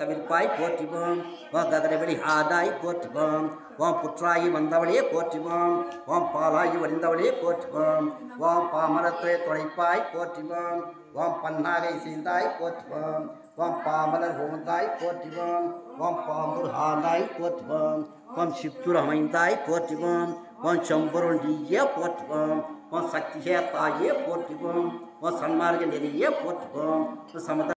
தவிர்ப்பாய் போற்றுவோம் ஓம் ககரவெளி ஆதாய் போற்றுவோம் ஓம் புற்றாயி வந்தவளையே போற்றுவோம் ஓம் பாலாயி வழிந்தவளையே போற்றுவோம் ஓம் பாமரத்தை துடைப்பாய் போற்றுவோம் ஓம் பன்னாகை செய்தாய் போற்றுவோம் ஓம் பாமலர் ஹோந்தாய் போற்றுவோம் ஓம் பாம்பூர் ஆந்தாய் போற்றுவோம் ஓம் சித்தூர் அமைந்தாய் போற்றுவோம் ஓம் செம்பொருள் போற்றுவோம் ஓம் சக்தியே தாயே போற்றுவோம் ஓம் சன்மார்க நெறியே போற்றுவோம் சமத